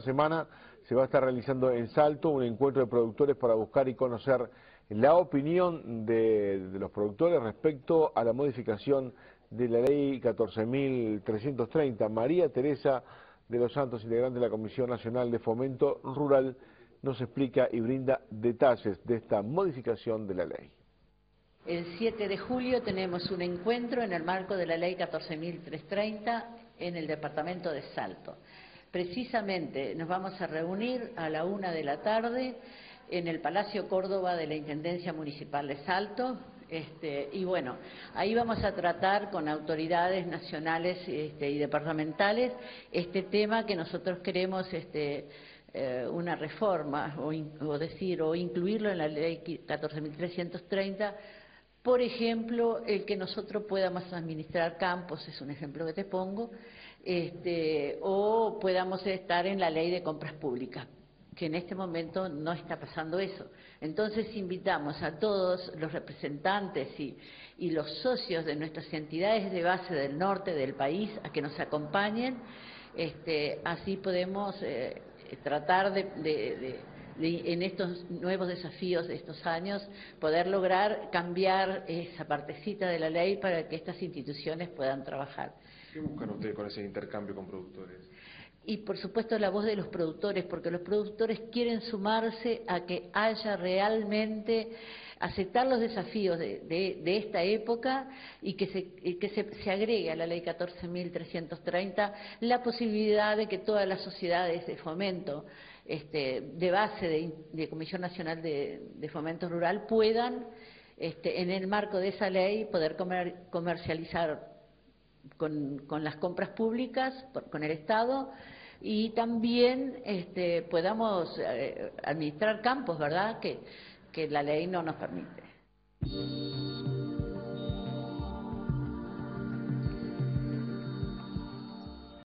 semana se va a estar realizando en Salto un encuentro de productores para buscar y conocer la opinión de, los productores respecto a la modificación de la ley 14.330. María Teresa de los Santos, integrante de la Comisión Nacional de Fomento Rural, nos explica y brinda detalles de esta modificación de la ley. El 7 de julio tenemos un encuentro en el marco de la ley 14.330 en el departamento de Salto. Precisamente nos vamos a reunir a la una de la tarde en el Palacio Córdoba de la Intendencia Municipal de Salto. Este, y bueno, ahí vamos a tratar con autoridades nacionales este, y departamentales este tema que nosotros queremos este, eh, una reforma o, o, decir o incluirlo en la ley 14.330 por ejemplo, el que nosotros podamos administrar campos, es un ejemplo que te pongo, este, o podamos estar en la ley de compras públicas, que en este momento no está pasando eso. Entonces invitamos a todos los representantes y, los socios de nuestras entidades de base del norte del país a que nos acompañen, este, así podemos eh, tratar de en estos nuevos desafíos de estos años, poder lograr cambiar esa partecita de la ley para que estas instituciones puedan trabajar. ¿Qué buscan ustedes con ese intercambio con productores? Y por supuesto la voz de los productores, porque los productores quieren sumarse a que haya realmente aceptar los desafíos de, esta época y que, se, que se, se, agregue a la ley 14.330 la posibilidad de que todas las sociedades de fomento este, de base de, Comisión Nacional de, Fomento Rural puedan, este, en el marco de esa ley, poder comercializar con, las compras públicas, con el Estado, y también este, podamos eh, administrar campos, ¿verdad?, que, que la ley no nos permite.